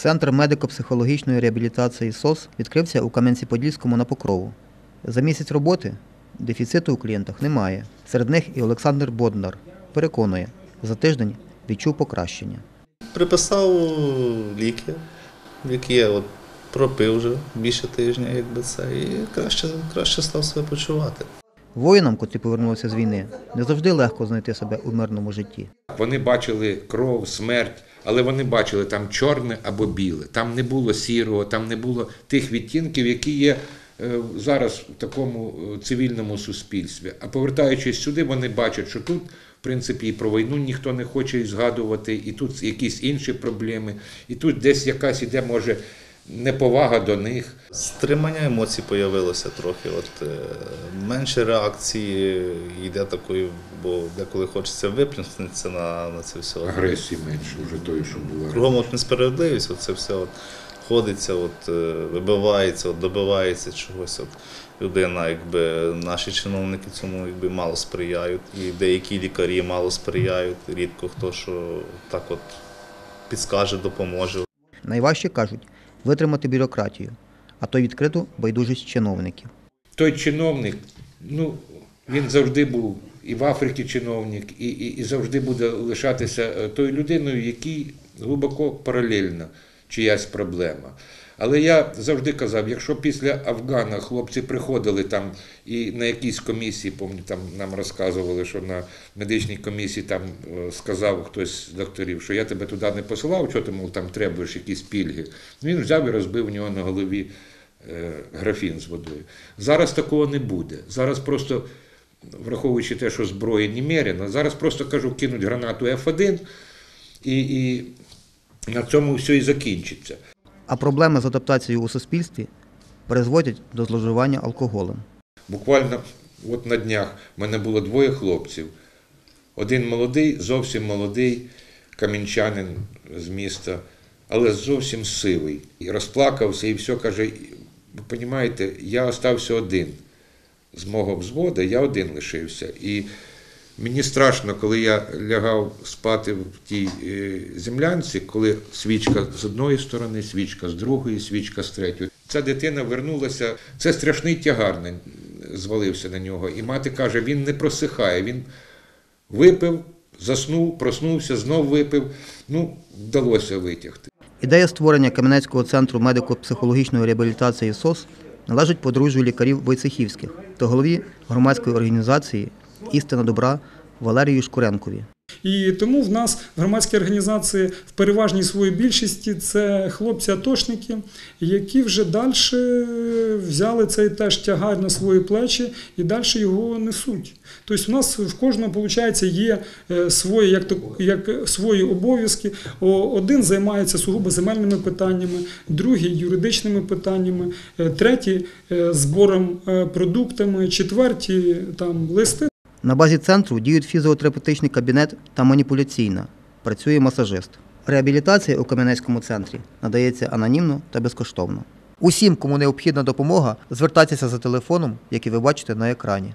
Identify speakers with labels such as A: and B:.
A: Центр медико-психологічної реабілітації СОС відкрився у Кам'янці-Подільському на Покрову. За місяць роботи дефіциту у клієнтах немає. Серед них і Олександр Боднар переконує, за тиждень відчув покращення.
B: Приписав ліки, які я от пропив вже більше тижня, якби це, і краще, краще став себе почувати.
A: Воїнам, котрі повернулися з війни, не завжди легко знайти себе у мирному житті.
C: Вони бачили кров, смерть, але вони бачили там чорне або біле. Там не було сірого, там не було тих відтінків, які є е, зараз в такому е, цивільному суспільстві. А повертаючись сюди, вони бачать, що тут, в принципі, і про війну ніхто не хоче згадувати, і тут якісь інші проблеми, і тут десь якась іде, може, неповага до них.
B: Стримання емоцій появилося трохи. От, е, менше реакції йде такої, бо деколи хочеться виплюснутися на, на це все.
C: Агресії менше вже тої, що була.
B: Кругом от несправедливість, от це все от ходиться, от, е, вибивається, от, добивається чогось. От, людина, якби наші чиновники цьому якби, мало сприяють, і деякі лікарі мало сприяють. Рідко хто що так от підскаже, допоможе.
A: Найважче кажуть витримати бюрократію, а то відкриту байдужість чиновників.
C: той чиновник, ну він завжди був і в Африці чиновник, і, і, і завжди буде лишатися е, тою людиною, якій глибоко паралельна чиясь проблема. Але я завжди казав, якщо після Афгана хлопці приходили там і на якійсь комісії, пам'ятаю, там нам розказували, що на медичній комісії там е, сказав хтось з докторів, що я тебе туди не посилав, що ти мов там требуєш якісь пільги. Він взяв і розбив у нього на голові е, графін з водою. Зараз такого не буде. Зараз просто, враховуючи те, що зброї немерено, зараз просто кажу, кинуть гранату F1 і, і на цьому все і закінчиться.
A: А проблеми з адаптацією у суспільстві призводять до зловживання алкоголем.
C: Буквально от на днях в мене було двоє хлопців. Один молодий, зовсім молодий камінчанин з міста, але зовсім сивий. І розплакався і все каже: ви розумієте, я остався один з мого взводу, я один лишився. І мені страшно, коли я лягав спати в тій е, землянці, коли свічка з одної сторони, свічка з другої, свічка з третьої. Ця дитина вернулася, це страшний тягар звалився на нього. І мати каже, він не просихає, він випив, заснув, проснувся, знов випив. Ну, вдалося витягти.
A: Ідея створення Кам'янецького центру медико-психологічної реабілітації СОС належить подружжю лікарів Войцехівських та голові громадської організації Істина добра Валерію Шкуренкові.
D: І тому в нас в громадській організації в переважній своїй більшості це хлопці-атошники, які вже далі взяли цей теж тягар на свої плечі і далі його несуть. Тобто у нас в кожного виходить, є е, свої, як, то, як свої обов'язки. Один займається сугубо земельними питаннями, другий юридичними питаннями, е, третій е, збором продуктами, четверті там листи
A: На базі центру діють фізіотерапевтичний кабінет та маніпуляційна. Працює масажист. Реабілітація у Кам'янецькому центрі надається анонімно та безкоштовно. Усім, кому необхідна допомога, звертайтеся за телефоном, який ви бачите на екрані.